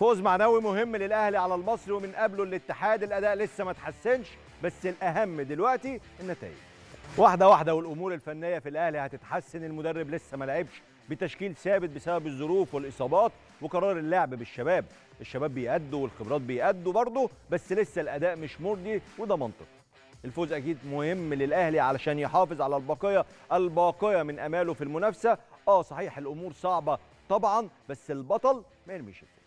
فوز معنوي مهم للأهلي على المصري ومن قبله الاتحاد. الأداء لسه ما تحسنش بس الأهم دلوقتي النتائج. واحدة واحدة والأمور الفنية في الأهلي هتتحسن. المدرب لسه ما لعبش بتشكيل ثابت بسبب الظروف والإصابات وقرار اللعب بالشباب. الشباب بيأدوا والخبرات بيأدوا برضه بس لسه الأداء مش مرضي وده منطق. الفوز أكيد مهم للأهلي علشان يحافظ على البقيه الباقية من أماله في المنافسة. آه صحيح الأمور صعبة طبعا بس البطل ما يرميش الفوز.